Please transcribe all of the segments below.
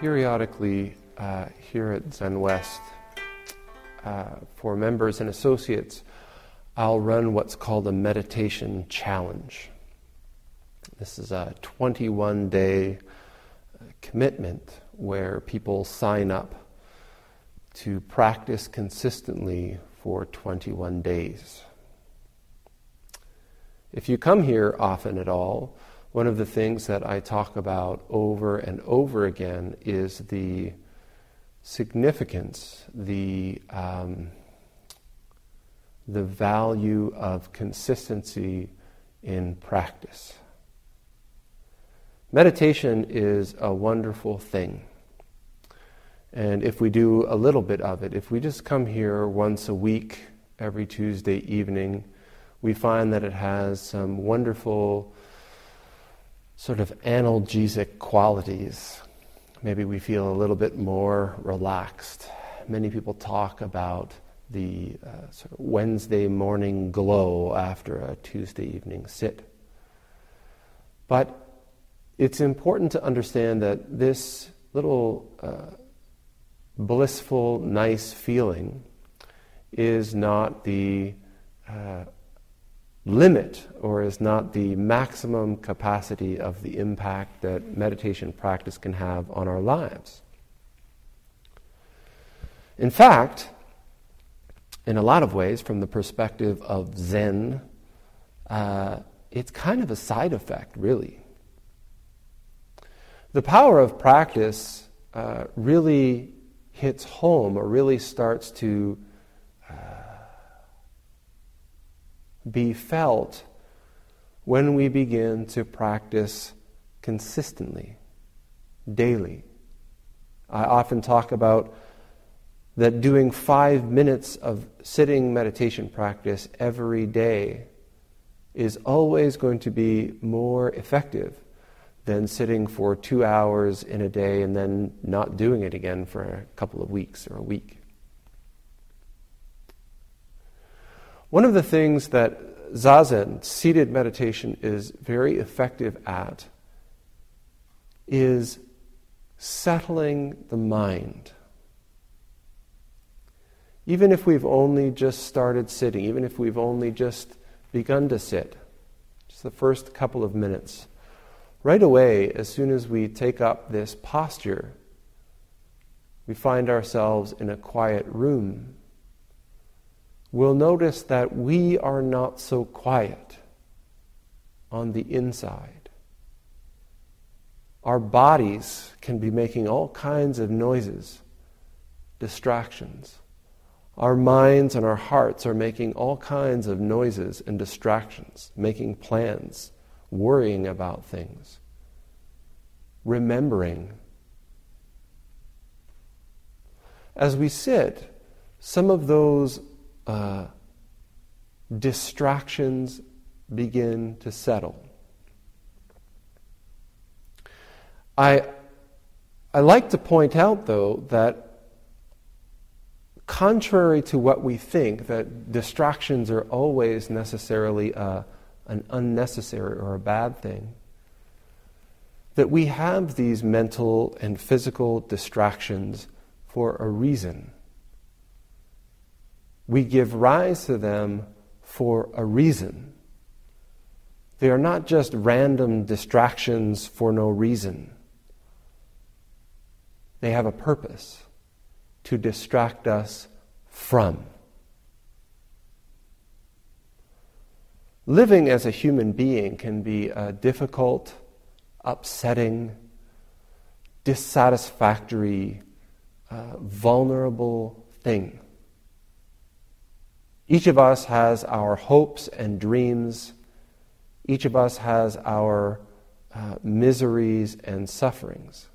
periodically uh, here at Zen West, uh, for members and associates, I'll run what's called a meditation challenge. This is a 21 day uh, commitment where people sign up to practice consistently for 21 days. If you come here often at all, one of the things that I talk about over and over again is the significance, the, um, the value of consistency in practice. Meditation is a wonderful thing. And if we do a little bit of it, if we just come here once a week, every Tuesday evening, we find that it has some wonderful sort of analgesic qualities. Maybe we feel a little bit more relaxed. Many people talk about the uh, sort of Wednesday morning glow after a Tuesday evening sit. But it's important to understand that this little uh, blissful, nice feeling is not the uh, limit or is not the maximum capacity of the impact that meditation practice can have on our lives. In fact, in a lot of ways, from the perspective of Zen, uh, it's kind of a side effect, really. The power of practice uh, really hits home or really starts to be felt when we begin to practice consistently, daily. I often talk about that doing five minutes of sitting meditation practice every day is always going to be more effective than sitting for two hours in a day and then not doing it again for a couple of weeks or a week. One of the things that Zazen, seated meditation, is very effective at is settling the mind. Even if we've only just started sitting, even if we've only just begun to sit, just the first couple of minutes, right away, as soon as we take up this posture, we find ourselves in a quiet room we'll notice that we are not so quiet on the inside. Our bodies can be making all kinds of noises, distractions. Our minds and our hearts are making all kinds of noises and distractions, making plans, worrying about things, remembering. As we sit, some of those uh, distractions begin to settle. I, I like to point out, though, that contrary to what we think, that distractions are always necessarily a, an unnecessary or a bad thing, that we have these mental and physical distractions for a reason. We give rise to them for a reason. They are not just random distractions for no reason. They have a purpose to distract us from. Living as a human being can be a difficult, upsetting, dissatisfactory, uh, vulnerable thing. Each of us has our hopes and dreams. Each of us has our uh, miseries and sufferings.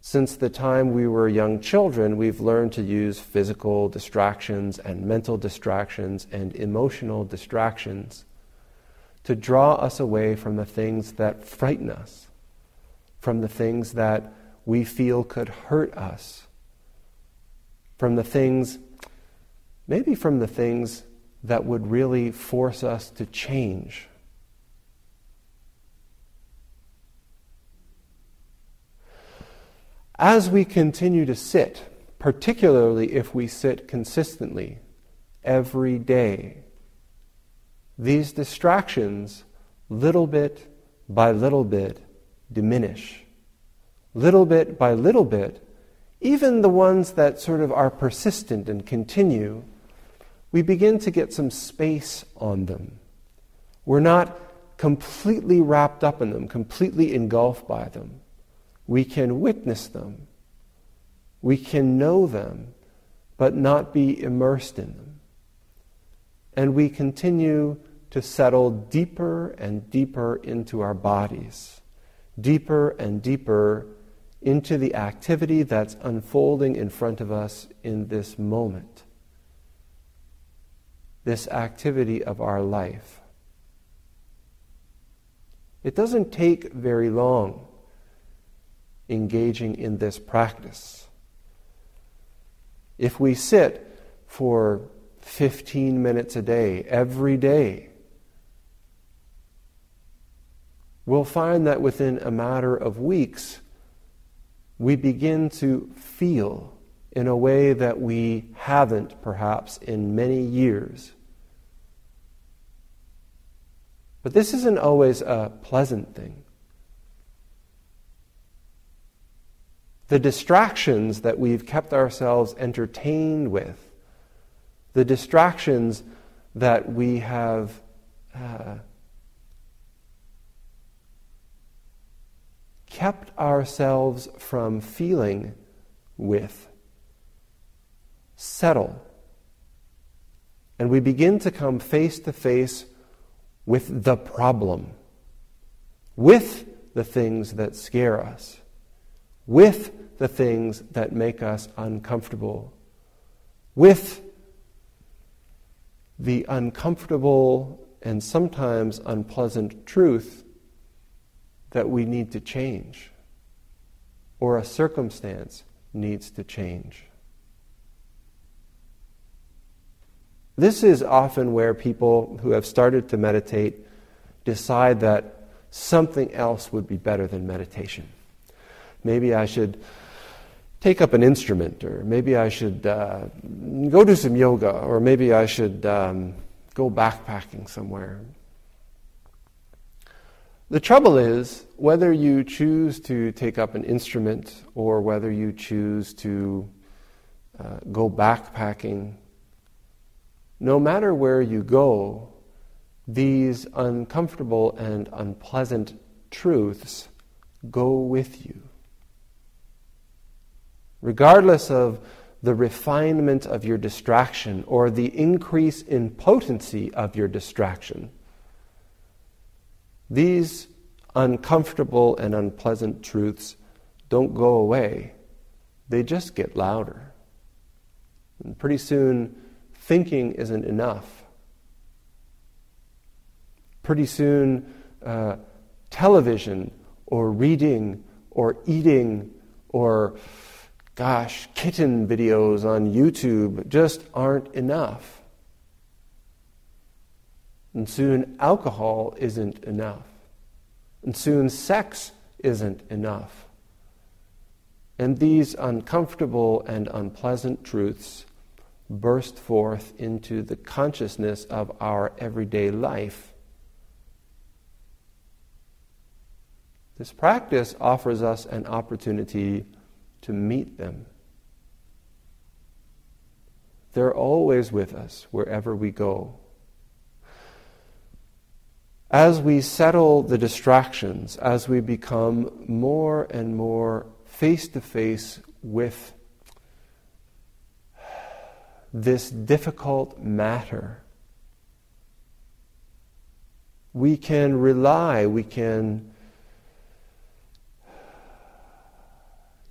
Since the time we were young children, we've learned to use physical distractions and mental distractions and emotional distractions to draw us away from the things that frighten us, from the things that we feel could hurt us, from the things maybe from the things that would really force us to change. As we continue to sit, particularly if we sit consistently every day, these distractions, little bit by little bit, diminish. Little bit by little bit, even the ones that sort of are persistent and continue, we begin to get some space on them. We're not completely wrapped up in them, completely engulfed by them. We can witness them. We can know them, but not be immersed in them. And we continue to settle deeper and deeper into our bodies, deeper and deeper into the activity that's unfolding in front of us in this moment, this activity of our life. It doesn't take very long engaging in this practice. If we sit for 15 minutes a day, every day, we'll find that within a matter of weeks, we begin to feel in a way that we haven't perhaps in many years. But this isn't always a pleasant thing. The distractions that we've kept ourselves entertained with, the distractions that we have uh, kept ourselves from feeling with settle. And we begin to come face to face with the problem, with the things that scare us, with the things that make us uncomfortable, with the uncomfortable and sometimes unpleasant truth that we need to change or a circumstance needs to change. This is often where people who have started to meditate decide that something else would be better than meditation. Maybe I should take up an instrument, or maybe I should uh, go do some yoga, or maybe I should um, go backpacking somewhere. The trouble is, whether you choose to take up an instrument or whether you choose to uh, go backpacking, no matter where you go, these uncomfortable and unpleasant truths go with you. Regardless of the refinement of your distraction or the increase in potency of your distraction, these uncomfortable and unpleasant truths don't go away, they just get louder. And pretty soon, thinking isn't enough. Pretty soon, uh, television or reading or eating or, gosh, kitten videos on YouTube just aren't enough. And soon alcohol isn't enough. And soon sex isn't enough. And these uncomfortable and unpleasant truths burst forth into the consciousness of our everyday life. This practice offers us an opportunity to meet them. They're always with us wherever we go as we settle the distractions, as we become more and more face to face with this difficult matter, we can rely, we can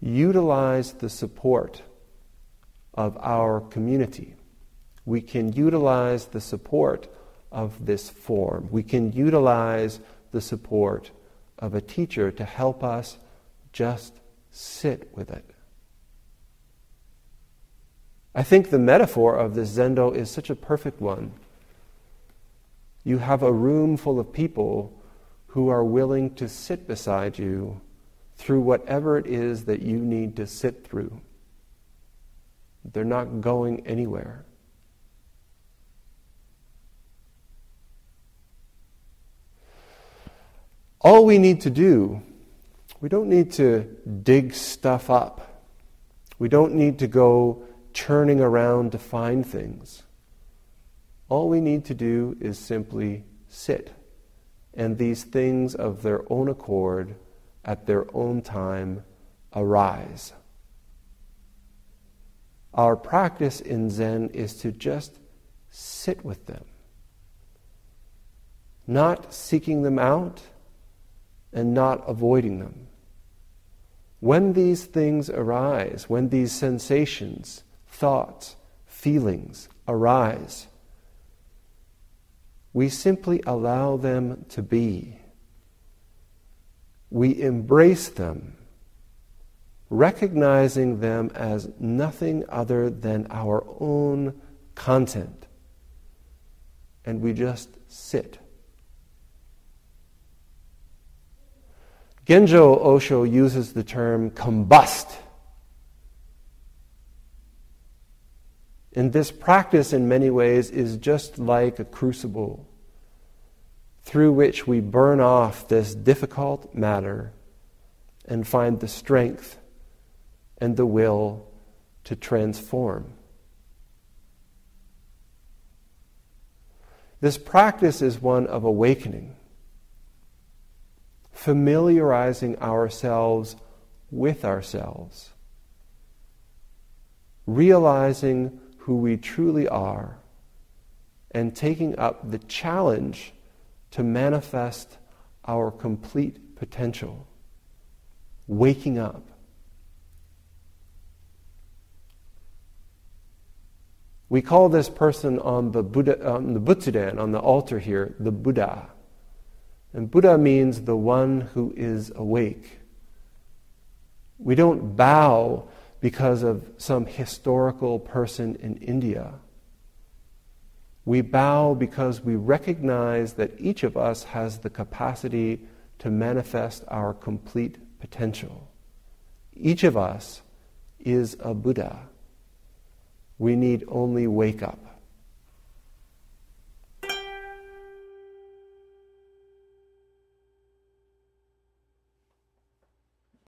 utilize the support of our community. We can utilize the support of this form. We can utilize the support of a teacher to help us just sit with it. I think the metaphor of this zendo is such a perfect one. You have a room full of people who are willing to sit beside you through whatever it is that you need to sit through. They're not going anywhere. All we need to do, we don't need to dig stuff up. We don't need to go churning around to find things. All we need to do is simply sit, and these things of their own accord, at their own time, arise. Our practice in Zen is to just sit with them, not seeking them out and not avoiding them. When these things arise, when these sensations, thoughts, feelings arise, we simply allow them to be. We embrace them, recognizing them as nothing other than our own content. And we just sit. Genjo Osho uses the term combust. And this practice, in many ways, is just like a crucible through which we burn off this difficult matter and find the strength and the will to transform. This practice is one of awakening familiarizing ourselves with ourselves, realizing who we truly are, and taking up the challenge to manifest our complete potential, waking up. We call this person on the Buddha, on the Butsudan, on the altar here, the Buddha. And Buddha means the one who is awake. We don't bow because of some historical person in India. We bow because we recognize that each of us has the capacity to manifest our complete potential. Each of us is a Buddha. We need only wake up.